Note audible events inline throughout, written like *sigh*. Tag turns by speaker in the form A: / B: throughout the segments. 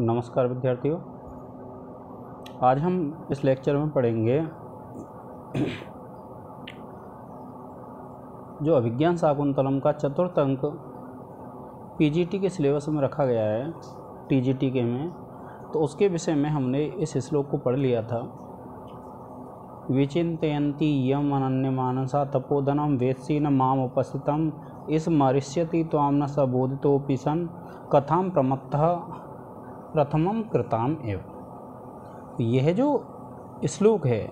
A: नमस्कार विद्यार्थियों। आज हम इस लेक्चर में पढ़ेंगे जो अभिज्ञान शाकुंतलम का चतुर्थ अंक पीजीटी के सिलेबस में रखा गया है टीजीटी के में। तो उसके विषय में हमने इस श्लोक को पढ़ लिया था। विचिंतयंती यम अनन्य मानसा तपोधनम वेत्सी न माम उपस्थितम। इस मरिष्यति ताम न सबोधितोपि सन। कथाम प्रमत्तः प्रथमम कृताम एव। यह जो श्लोक है,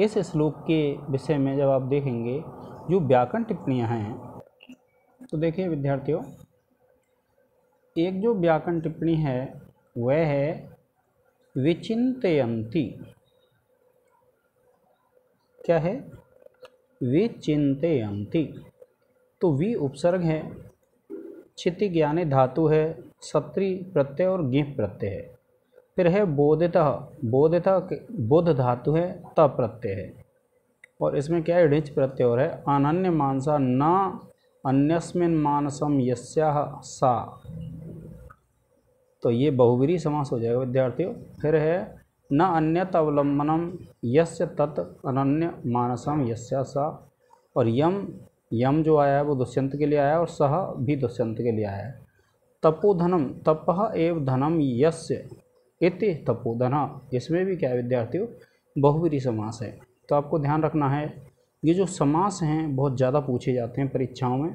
A: इस श्लोक के विषय में जब आप देखेंगे, जो व्याकरण टिप्पणियाँ हैं तो देखिए विद्यार्थियों, एक जो व्याकरण टिप्पणी है, वह है विचिंतयंती क्या है? विचिंतयंती तो वी उपसर्ग है क्षिति ज्ञाने धातु है सत्री प्रत्यय और गिह प्रत्यय है। फिर है बोधतः। बोधतः बोध धातु है, त प्रत्यय है। और इसमें क्या है? ढिच प्रत्यय और है। अनन्य मानसा न, अन्यस्मिन मानसम यस्या सा। तो ये बहुवीरी समास हो जाएगा, विद्यार्थियों। फिर है न अन्यत अवलंबनम यस्य तत् अनन्य मानसम यस्या सा। और यम यम जो आया है, वो दुष्यंत के लिए आया और सह भी दुष्यंत के लिए आया है। तपोधनम तप एव धनम यस्य इति तपोधन। इसमें भी क्या विद्यार्थियों? बहुवीरी समास है। तो आपको ध्यान रखना है, ये जो समास हैं, बहुत ज़्यादा पूछे जाते हैं परीक्षाओं में।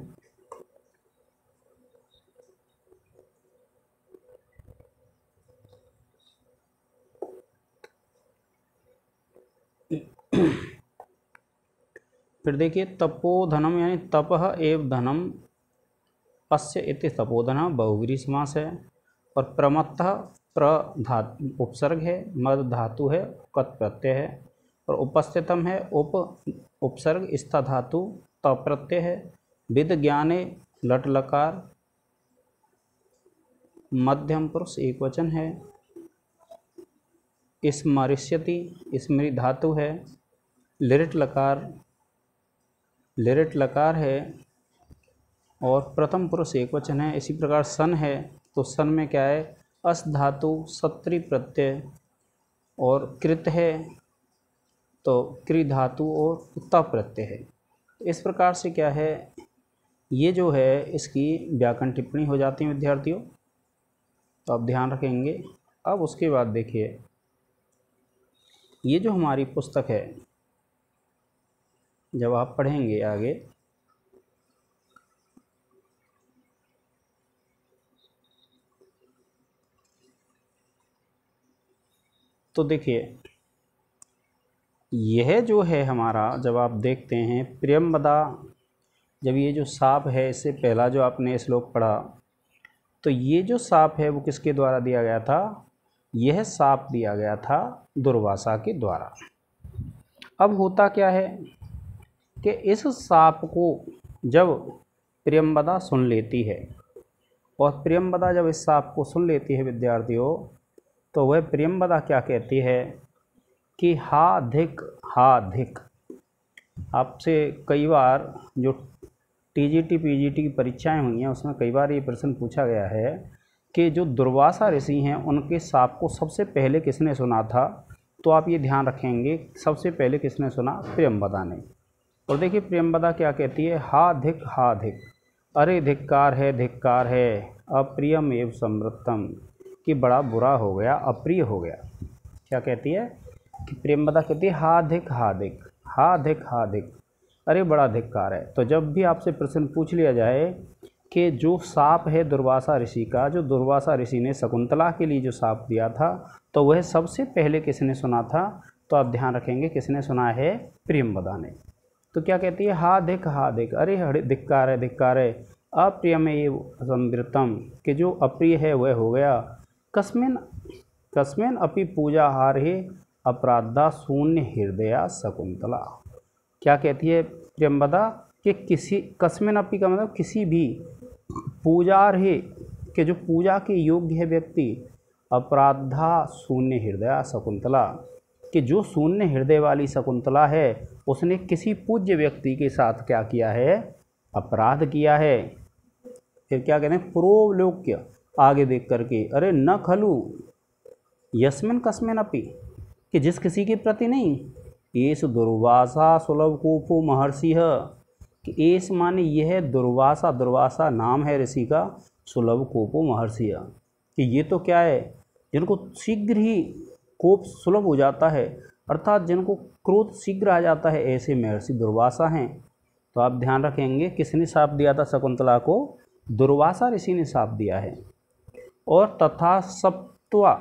A: फिर देखिए, तपोधनम यानी तप एव धनम। अस्य इति तपोधन बहुगिरी समास है। और प्रमत्तः प्र धा उपसर्ग है, मद धातु है, कत प्रत्यय है। और उपस्थितम है, उप उपसर्ग, स्था धातु, त प्रत्यय है। विद ज्ञाने, लट लकार, मध्यम पुरुष एक वचन है। स्मरिष्यति, स्मृति धातु है। लिरिट लकार लिरिट लकार है। और प्रथम पुरुष एक वचन है। इसी प्रकार सन है तो सन में क्या है? अस धातु सत्री प्रत्यय और कृत है तो कृ धातु और त प्रत्यय है। इस प्रकार से क्या है? ये जो है, इसकी व्याकरण टिप्पणी हो जाती है विद्यार्थियों। तो आप ध्यान रखेंगे। अब उसके बाद देखिए। ये जो हमारी पुस्तक है, जब आप पढ़ेंगे आगे तो देखिए, यह जो है हमारा, जब आप देखते हैं प्रियमदा जब ये जो साप है, इससे पहला जो आपने श्लोक पढ़ा तो ये जो साप है, वो किसके द्वारा दिया गया था? यह साप दिया गया था दुर्वासा के द्वारा। अब होता क्या है कि इस साप को जब प्रियम्बदा सुन लेती है, और प्रियम्बदा जब इस साप को सुन लेती है, विद्यार्थियों तो वह प्रियम्बदा क्या कहती है कि हा धिक हा धिक। आपसे कई बार जो टीजीटी पीजीटी की परीक्षाएँ हुई हैं, उसमें कई बार ये प्रश्न पूछा गया है कि जो दुर्वासा ऋषि हैं, उनके साप को सबसे पहले किसने सुना था? तो आप ये ध्यान रखेंगे, सबसे पहले किसने सुना? प्रियम्बदा ने। और देखिए प्रियम्बदा क्या कहती है? हा धिक हा धिक। अरे धिक्कार है धिक्कार है अप्रियम एव समृतम कि बड़ा बुरा हो गया, अप्रिय हो गया। क्या कहती है? कि प्रियम्बदा कहती है, हा धिक हा धिक हा धिक हा धिक अरे बड़ा धिक्कार है। तो जब भी आपसे प्रश्न पूछ लिया जाए कि जो साप है दुर्वासा ऋषि का, जो दुर्वासा ऋषि ने शकुंतला के लिए जो साप दिया था तो वह सबसे पहले किसने सुना था? तो आप ध्यान रखेंगे किसने सुना है? प्रियम्बदा ने। तो क्या कहती है? हा दिख हा दिख, अरे हरे, धिक्कार है धिक्कार है अप्रिय में ये समृतम कि जो अप्रिय है वह हो गया कस्मिन कस्मिन अपि पूजा हार ही अपराधा शून्य हृदया शकुंतला क्या कहती है प्रियम्बदा कि किसी, कस्मिन अपी का मतलब किसी भी पूजार्हे, के जो पूजा के योग्य है व्यक्ति, अपराधा शून्य हृदया शकुंतला कि जो शून्य हृदय वाली शकुंतला है, उसने किसी पूज्य व्यक्ति के साथ क्या किया है? अपराध किया है। फिर क्या कहते हैं? प्रोलोक्य। आगे देख करके, अरे, न खलु। यस्मिन कस्मिन अपि, कि जिस किसी के प्रति नहीं एस दुर्वासा सुलभ कोपो महर्षि, कि एस माने यह दुर्वासा दुर्वासा नाम है ऋषि का, सुलभ कोपो महर्षि। कि ये तो क्या है, जिनको शीघ्र ही कोप सुलभ हो जाता है, अर्थात जिनको क्रोध शीघ्र आ जाता है, ऐसे महर्षि दुर्वासा हैं। तो आप ध्यान रखेंगे, किसने साप दिया था शकुंतला को? दुर्वासा ऋषि ने साप दिया है। और तथा सप्तवा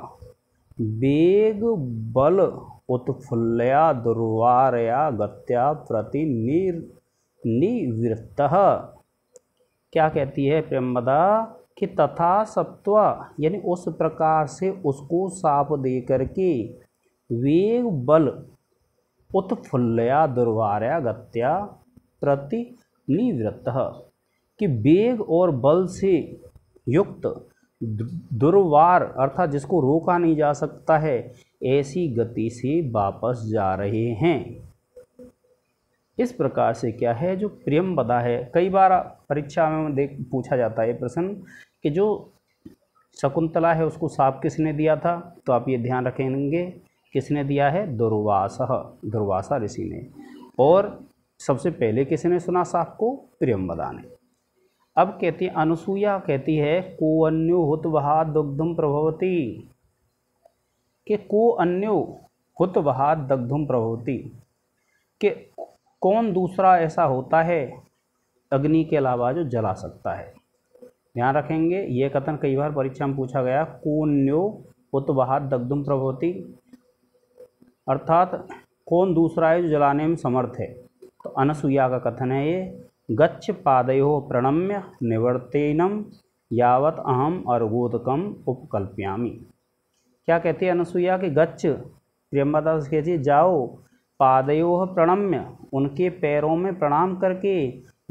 A: वेग बल उत्फुल्लया दुर्वारया गत्या प्रति निवृत्त। क्या कहती है प्रेमदा, कि तथा सत्वा यानी उस प्रकार से उसको साप दे करके वेग बल उत्फुल्लया दुर्वारया गत्या प्रति निवृत्त, कि वेग और बल से युक्त दुर्वार अर्थात जिसको रोका नहीं जा सकता है, ऐसी गति से वापस जा रहे हैं। इस प्रकार से क्या है, जो प्रियम बदा है, कई बार परीक्षा में देख पूछा जाता है प्रश्न कि जो शकुंतला है, उसको साप किसने दिया था? तो आप ये ध्यान रखेंगे, किसने दिया है? दुर्वास, दुर्वासा ऋषि ने। और सबसे पहले किसने सुना साप को? प्रियम्बदा ने। अब कहती है अनुसुईया कहती है, को अन्यो हुत वहा दुग्धुम प्रभवती। के को अन्यो हुत वहा दग्धुम प्रभवती। के कौन दूसरा ऐसा होता है, अग्नि के अलावा जो जला सकता है। ध्यान रखेंगे, ये कथन कई बार परीक्षा में पूछा गया कोन्यो हुत वहा दग्धुम प्रभवती? अर्थात, कौन दूसरा है जो जलाने में समर्थ है? तो अनसुईया का कथन है ये गच्छ पादयो प्रणम्य निवर्तेनम यावत अहम अर्गोदकम उपकल्प्यामी। क्या कहती है अनुसुईया कि गच्छ? प्रियम्बदास कहती जाओ, पादयो प्रणम्य उनके पैरों में प्रणाम करके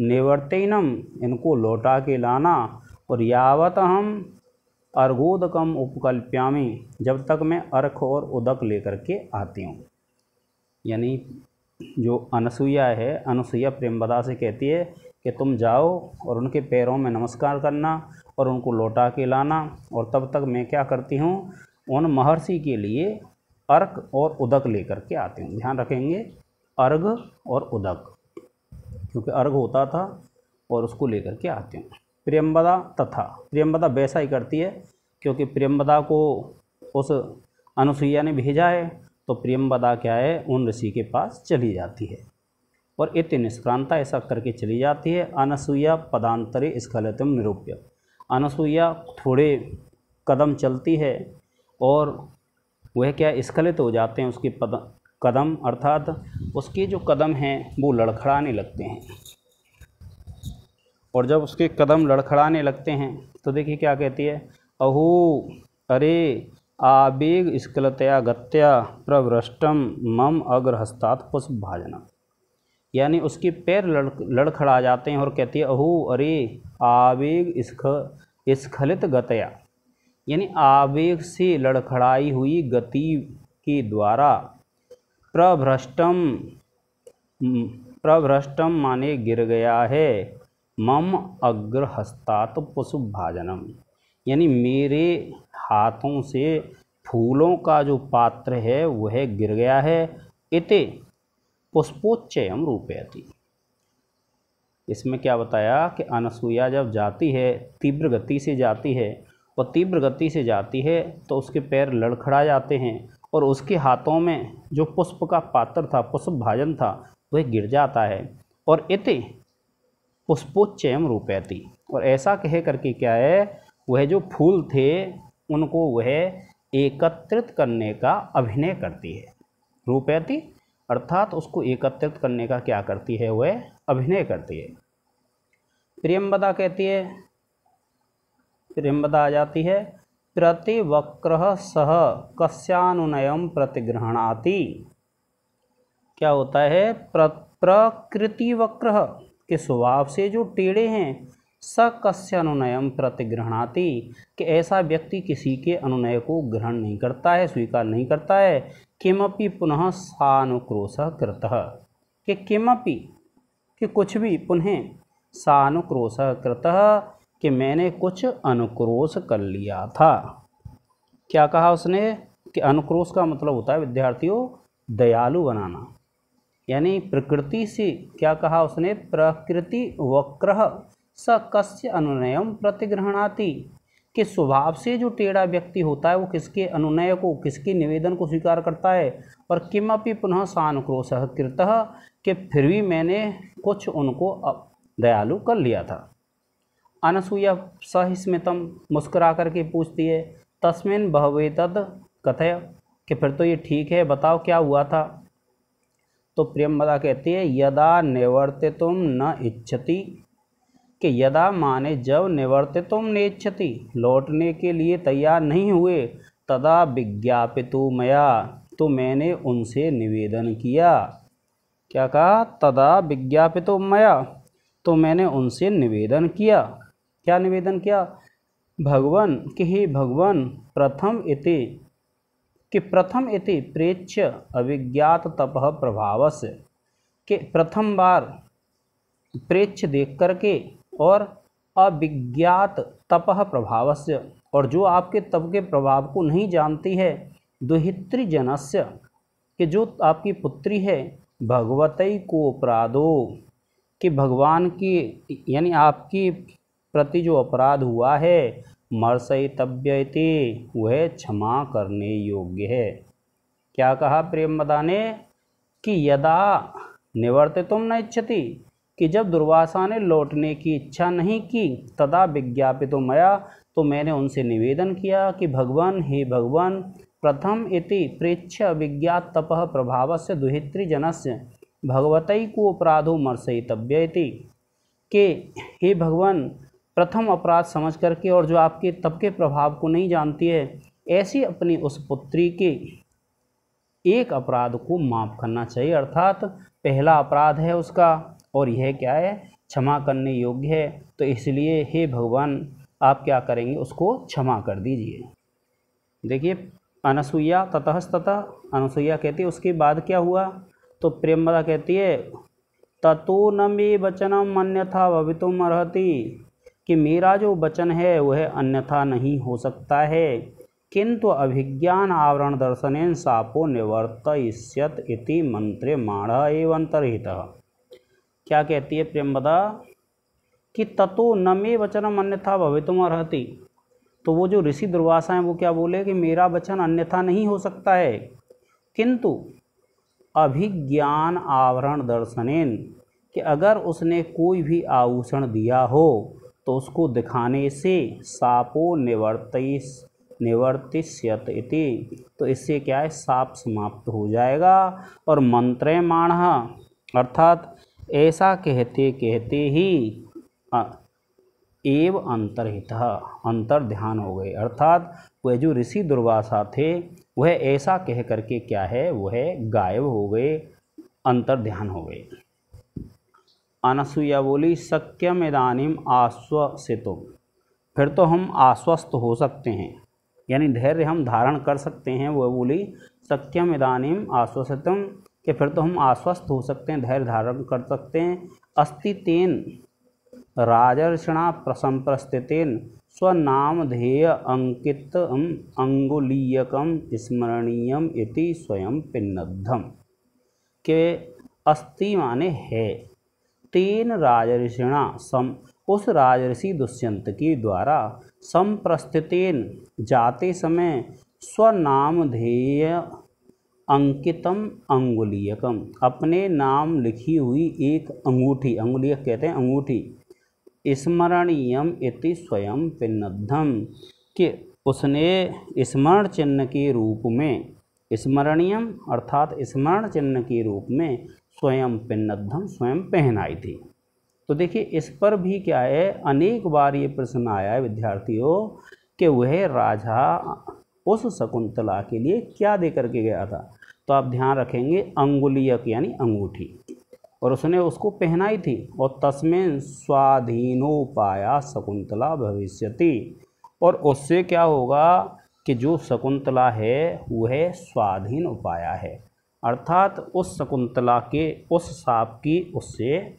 A: निवर्तेनम इनको लौटा के लाना और यावत हम अर्घोदकम उपकल्प्यामी जब तक मैं अर्घ और उदक लेकर के आती हूँ। यानी जो अनसुईया है अनसुईया प्रेमबदा से कहती है कि तुम जाओ और उनके पैरों में नमस्कार करना और उनको लौटा के लाना और तब तक मैं क्या करती हूँ, उन महर्षि के लिए अर्क और उदक लेकर के आती हूँ। ध्यान रखेंगे, अर्घ और उदक, क्योंकि अर्घ होता था और उसको लेकर के आती हूँ। प्रियम्बदा तथा प्रियम्बदा वैसा ही करती है, क्योंकि प्रियम्बदा को उस अनुसुईया ने भेजा है तो प्रियम्बदा क्या है? उन ऋषि के पास चली जाती है। और इतने निष्क्रांता ऐसा करके चली जाती है। अनसुईया पदांतरे स्खलितम निरूप्य। अनसुईया थोड़े कदम चलती है और वह क्या स्खलित हो जाते हैं उसके पद, कदम, अर्थात उसके जो कदम हैं, वो लड़खड़ाने लगते हैं। और जब उसके कदम लड़खड़ाने लगते हैं तो देखिए क्या कहती है? अहो, अरे आवेग स्खलतया गत्या प्रभ्रष्टम मम अग्रहस्तात पुष्प भाजना यानी उसके पैर लड़, लड़खड़ा जाते हैं और कहती है, अहो, अरे आवेग स्ख, स्खलित गतया। यानी आवेग से लड़खड़ाई हुई गति के द्वारा प्रभ्रष्टम प्रभ्रष्टम माने गिर गया है, मम अग्रहस्तात पुष्प भाजनम यानी मेरे हाथों से फूलों का जो पात्र है, वह गिर गया है। इते पुष्पोच्चयम रूपयति। इसमें क्या बताया कि अनसुईया जब जाती है, तीव्र गति से जाती है, और तीव्र गति से जाती है तो उसके पैर लड़खड़ा जाते हैं, और उसके हाथों में जो पुष्प का पात्र था, पुष्प भाजन था, वह गिर जाता है। और इति पुष्पोच्चयम रूपैती और ऐसा कह करके क्या है वह जो फूल थे, उनको वह एकत्रित करने का अभिनय करती है। रूपैती, अर्थात उसको एकत्रित करने का क्या करती है, वह अभिनय करती है। प्रियम्बदा कहती है प्रियम्बदा आ जाती है, प्रतिवक्र सह कस्यानुनय प्रतिग्रहणाति। क्या होता है, प्र प्रकृति वक्र के स्वभाव से जो टेढ़े हैं स कस्य अनुनय प्रतिग्रहणाति कि ऐसा व्यक्ति किसी के अनुनय को ग्रहण नहीं करता है, स्वीकार नहीं करता है, किमपि पुनः सानुक्रोश कृत। कि किमपि, कि कुछ भी पुनः सानुक्रोश कृत, कि मैंने कुछ अनुक्रोश कर लिया था। क्या कहा उसने? कि अनुक्रोश का मतलब होता है, विद्यार्थियों, दयालु बनाना। यानी प्रकृति से क्या कहा उसने? प्रकृति वक्र स कस्य अनुनयम प्रतिग्रहणाति। के स्वभाव से जो टेढ़ा व्यक्ति होता है, वो किसके अनुनय को, किसके निवेदन को स्वीकार करता है? और किमपि पुनः सानुक्रोश कृत कि फिर भी मैंने कुछ उनको दयालु कर लिया था। अनसूया सहिस्मितम मुस्कुरा करके पूछती है, तस्मिन बहवे तद कथय? कि फिर तो ये ठीक है, बताओ क्या हुआ था? तो प्रियमदा कहती है, यदा निवर्तितुम न इच्छति कि यदा माने जब निवर्तितुम न इच्छति लौटने के लिए तैयार नहीं हुए, तदा विज्ञापितु मया तो मैंने उनसे निवेदन किया। क्या कहा? तदा विज्ञापितो मया तो मैंने उनसे निवेदन किया। क्या निवेदन किया? भगवान, कि हे भगवान, प्रथम इति, कि प्रथम इति प्रेक्ष्य अभिज्ञात तप प्रभाव से कि प्रथम बार प्रेक्ष्य देख करके और अभिज्ञात तप प्रभाव से और जो आपके तप के प्रभाव को नहीं जानती है, दुहित्री जनस्य, कि जो आपकी पुत्री है भगवतई को अपराधो, कि भगवान की, यानी आपकी प्रति जो अपराध हुआ है मर्सयितव्य वह क्षमा करने योग्य है। क्या कहा प्रेमदा ने कि यदा निवर्त तुम न इच्छति कि जब दुर्वासा ने लौटने की इच्छा नहीं की, तदा विज्ञापित मया तो मैंने उनसे निवेदन किया कि भगवान, हे भगवान, प्रथम इति प्रेक्ष विज्ञात तप प्रभाव से दुहित्री जनस्य भगवतई को अपराधो मर्सयितव्य के, हे भगवान, प्रथम अपराध समझ करके और जो आपके, तब के प्रभाव को नहीं जानती है, ऐसी अपनी उस पुत्री के एक अपराध को माफ़ करना चाहिए, अर्थात पहला अपराध है उसका और यह क्या है? क्षमा करने योग्य है। तो इसलिए हे भगवान, आप क्या करेंगे? उसको क्षमा कर दीजिए। देखिए अनसुईया ततः अनसुईया कहती है, उसके बाद क्या हुआ? तो प्रेमदा कहती है, ततो न मे वचनम, अन्यथा भवितुम अर्ति कि मेरा जो वचन है, वह अन्यथा नहीं हो सकता है। किंतु अभिज्ञान आवरण दर्शन सापो निवर्तयिष्यत इति मंत्रे माण एवं अंतरहित क्या कहती है प्रेमदा कि ततो न मे वचनम अन्यथा भवितुम अर्ति तो वो जो ऋषि दुर्वासा हैं, वो क्या बोले कि मेरा वचन अन्यथा नहीं हो सकता है? किंतु अभिज्ञान आवरण दर्शनेन, कि अगर उसने कोई भी आभूषण दिया हो तो उसको दिखाने से सापो निवर्तिस निवर्तिष्यत इति। तो इससे क्या है? साप समाप्त हो जाएगा। और मंत्रेमाण, अर्थात ऐसा कहते कहते ही एव अंतरहित अंतर ध्यान हो गए। अर्थात, वह जो ऋषि दुर्वासा थे, वह ऐसा कह करके क्या है, वह गायब हो गए अंतर ध्यान हो गए। अनसुईया बोली सक्यम इदानीम आश्वसितुम। फिर तो हम आश्वस्त हो सकते हैं। यानी धैर्य हम धारण कर सकते हैं, वह बोली सक्यम इदानीम आश्वसितम कि फिर तो हम आश्वस्त हो सकते हैं, धैर्य धारण कर सकते हैं। अस्ति तेन राजर्षणा प्रसंप्रस्थितेन स्वनामधेय अंकित अंगुलीयकम स्मरणीयम इति स्वयं पिन्नद्धम के अस्ति माने है। तेन राजऋषिणा सम उस राजऋषि दुष्यंत के द्वारा संप्रस्थितेन जाते समय स्वनामधेय अंकितम अंगुलीयकम। अपने नाम लिखी हुई एक अंगूठी, अंगुलीयक कहते हैं अंगूठी। स्मरणीयम इति स्वयं पिन्नद्धम। कि उसने स्मरण चिन्ह के रूप में, स्मरणीयम अर्थात स्मरण चिन्ह के रूप में स्वयं पिन्नद्धम स्वयं पहनाई थी। तो देखिए, इस पर भी क्या है? अनेक बार ये प्रश्न आया है विद्यार्थियों कि वह राजा उस शकुंतला के लिए क्या दे करके गया था? तो आप ध्यान रखेंगे अंगुलियक यानी अंगूठी। और उसने उसको पहनाई थी, और तस्में स्वाधीनोपाया शकुंतला भविष्यति। और उससे क्या होगा कि जो शकुंतला है वह स्वाधीन उपाया है। अर्थात उस शकुंतला के, उस साप की उससे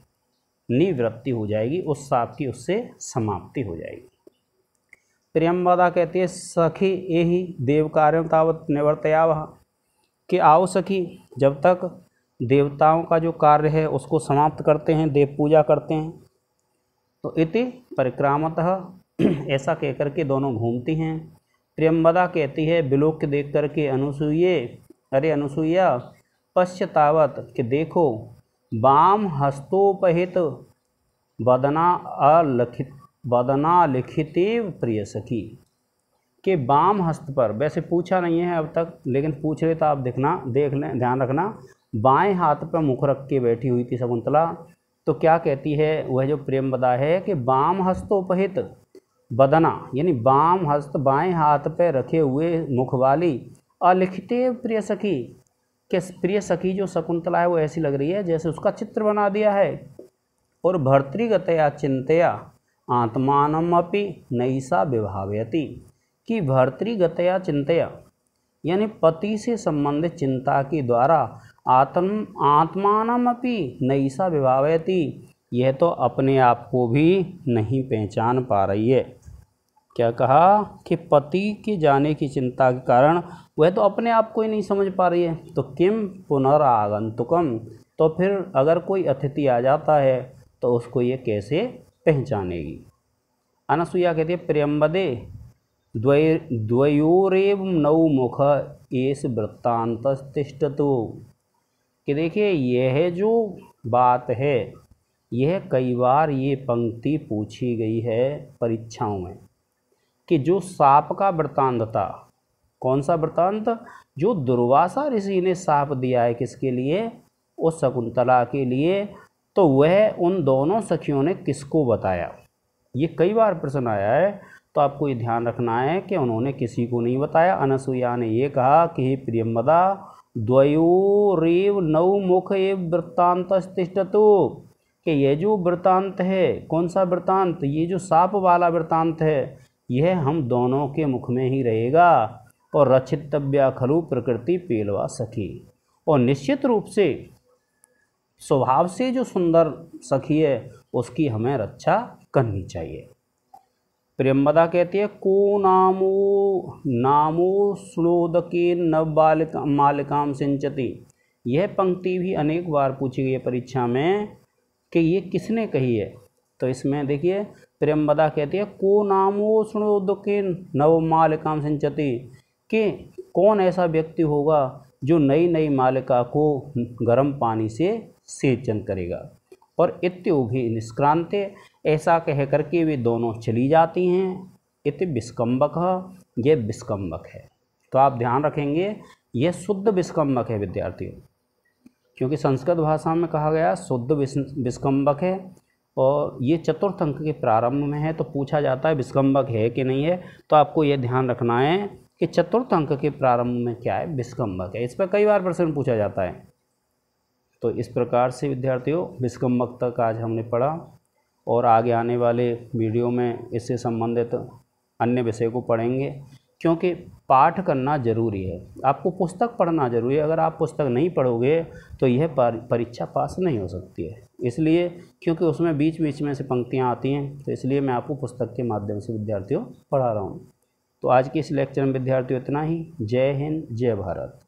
A: निवृत्ति हो जाएगी, उस साप की उससे समाप्ति हो जाएगी। प्रियम्बदा कहती है, सखी यही देव कार्य तावत निवर्तया वह कि आओ सखी, जब तक देवताओं का जो कार्य है उसको समाप्त करते हैं, देव पूजा करते हैं। तो इति परिक्रामतः *clears throat* ऐसा कहकर के दोनों घूमती हैं। प्रियम्बदा कहती है, बिलोक के देख करके अनुसूये, अरे अनुसुईया पश्चातावत कि देखो वाम हस्तोपहित बदना अलिखित बदना लिखित प्रिय सखी। के बाम हस्त पर, वैसे पूछा नहीं है अब तक, लेकिन पूछ रहे तो आप देखना, देख लें, ध्यान रखना। बाएँ हाथ पर मुख रख के बैठी हुई थी शकुंतला। तो क्या कहती है, वह जो प्रेम बदा है कि बाम हस्तोपहित बदना, यानी बाम हस्त बाएँ हाथ पर रखे हुए मुख वाली, अलिखित प्रिय सखी। के प्रिय सखी जो शकुंतला है, वो ऐसी लग रही है जैसे उसका चित्र बना दिया है। और भर्तृगतया चिंतया, आत्मानमपि नईसा विभावयती। कि भर्तृगतया चिंतया, यानी पति से संबंधित चिंता के द्वारा आत्म, आत्मानमपि नईसा विभावयती। यह तो अपने आप को भी नहीं पहचान पा रही है। क्या कहा कि पति के जाने की चिंता के कारण वह तो अपने आप को ही नहीं समझ पा रही है। तो किम पुनरागंतुकम? तो फिर अगर कोई अतिथि आ जाता है तो उसको ये कैसे पहचानेगी? अनसुईया कहती है प्रियम्बदे द्वयोरेव नौ मुख एस वृत्तांत तिष्ठतु कि देखिए, यह जो बात है, यह कई बार ये पंक्ति पूछी गई है परीक्षाओं में कि जो साप का वृतांत था, कौन सा वृतांत जो दुर्वासा ऋषि ने साप दिया है किसके लिए? उस शकुंतला के लिए। तो वह उन दोनों सखियों ने किसको बताया? ये कई बार प्रश्न आया है तो आपको ये ध्यान रखना है कि उन्होंने किसी को नहीं बताया। अनसुईया ने ये कहा कि हे प्रियमदा द्वयोरेव नौ मुख एव वृत्तांत तिष्ठतु कि ये जो वृतांत है, कौन सा वृतांत ये जो साप वाला वृतांत है, यह हम दोनों के मुख में ही रहेगा और रक्षितव्या खलु प्रकृति पेलवा सखी। और निश्चित रूप से स्वभाव से जो सुंदर सखी है, उसकी हमें रक्षा करनी चाहिए। प्रियम्बदा कहती है, को नामो नामो श्लोदके नव बालिका मालिकाम सिंचती। यह पंक्ति भी अनेक बार पूछी गई है परीक्षा में कि ये किसने कही है? तो इसमें देखिए प्रेमबदा कहती है, को नामो सुणोदके नव मालिकाम सिंचती। कि कौन ऐसा व्यक्ति होगा जो नई नई मालिका को गर्म पानी से सेचन करेगा? और इत्योगी निष्क्रांत ऐसा कह करके वे दोनों चली जाती हैं। इत विस्कम्बक ये विस्कम्बक है। तो आप ध्यान रखेंगे यह शुद्ध विस्कम्बक है विद्यार्थियों। क्योंकि संस्कृत भाषा में कहा गया, शुद्ध विस्कम्बक है और ये चतुर्थ अंक के प्रारंभ में है तो पूछा जाता है विस्कम्बक है कि नहीं है। तो आपको ये ध्यान रखना है कि चतुर्थ अंक के प्रारंभ में क्या है? विस्कम्बक है। इस पर कई बार प्रश्न पूछा जाता है। तो इस प्रकार से विद्यार्थियों विस्कम्बक तक आज हमने पढ़ा। और आगे आने वाले वीडियो में इससे संबंधित अन्य विषय को पढ़ेंगे, क्योंकि पाठ करना ज़रूरी है। आपको पुस्तक पढ़ना ज़रूरी है। अगर आप पुस्तक नहीं पढ़ोगे तो यह परीक्षा पास नहीं हो सकती है। इसलिए, क्योंकि उसमें बीच बीच में से पंक्तियाँ आती हैं तो इसलिए मैं आपको पुस्तक के माध्यम से विद्यार्थियों पढ़ा रहा हूँ। तो आज के इस लेक्चर में विद्यार्थियों इतना ही। जय हिंद, जय भारत।